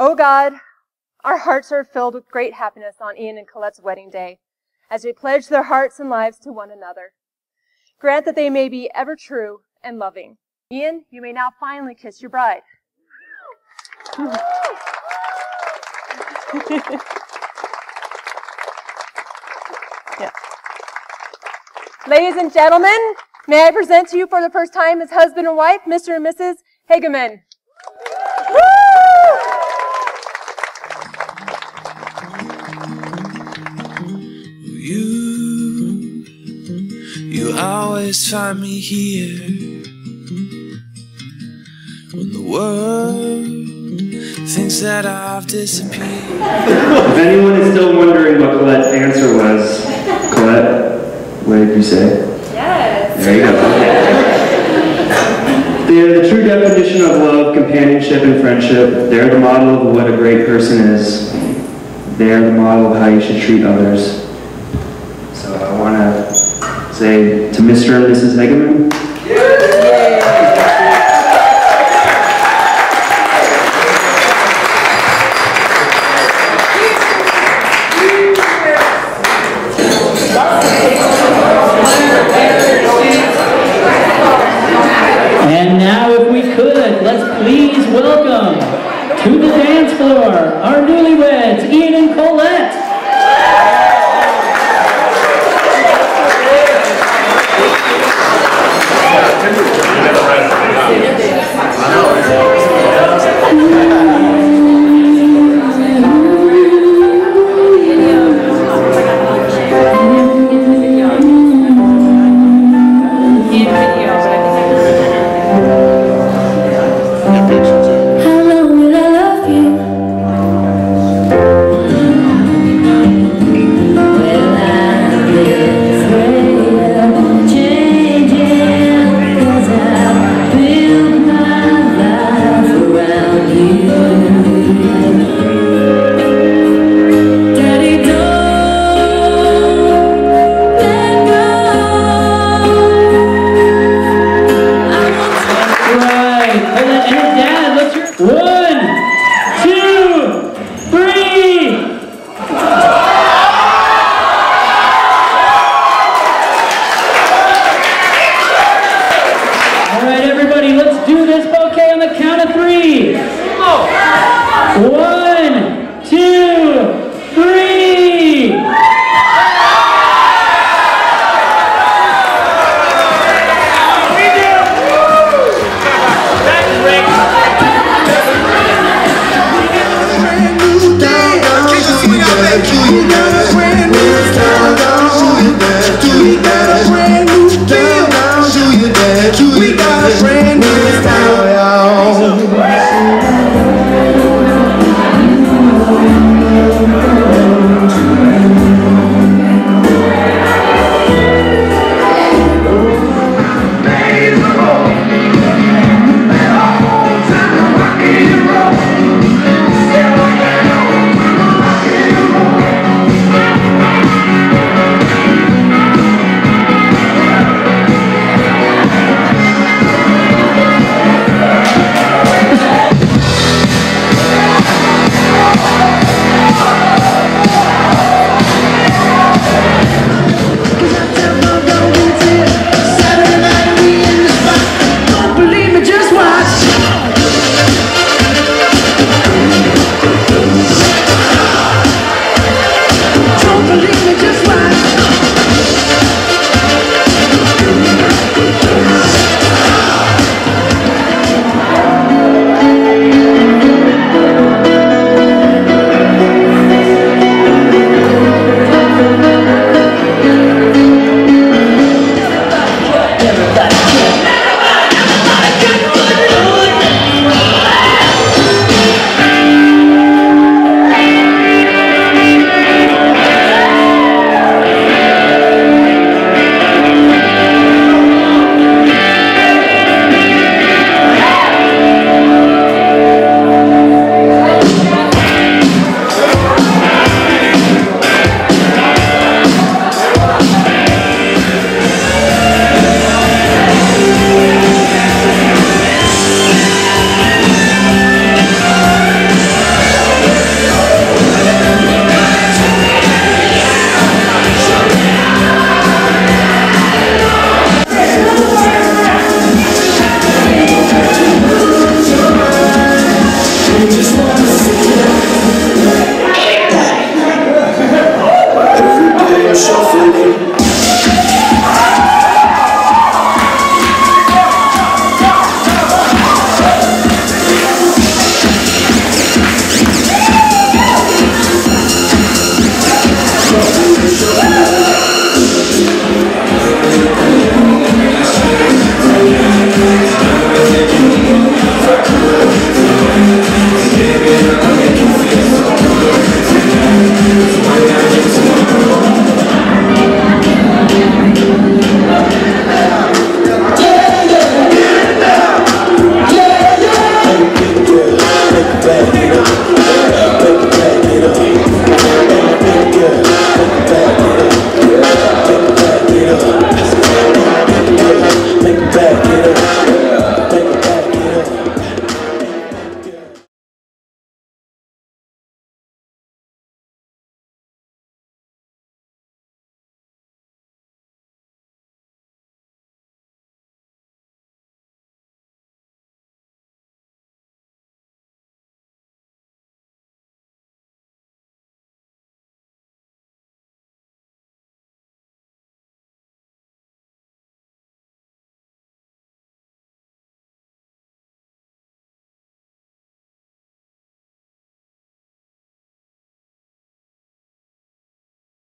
Oh God, our hearts are filled with great happiness on Ian and Colette's wedding day as we pledge their hearts and lives to one another. Grant that they may be ever true and loving. Ian, you may now finally kiss your bride. yeah. Ladies and gentlemen, may I present to you for the first time as husband and wife, Mr. and Mrs. Hageman. You always find me here when the world thinks that I've disappeared. If anyone is still wondering what Colette's answer was, Colette, what did you say? Yes. There you go. They are the true definition of love, companionship, and friendship. They're the model of what a great person is. They are the model of how you should treat others say to Mr. and Mrs. Hegeman. And now if we could, let's please welcome to the dance floor our newlyweds, Ian and Colette. Gracias. we Please you.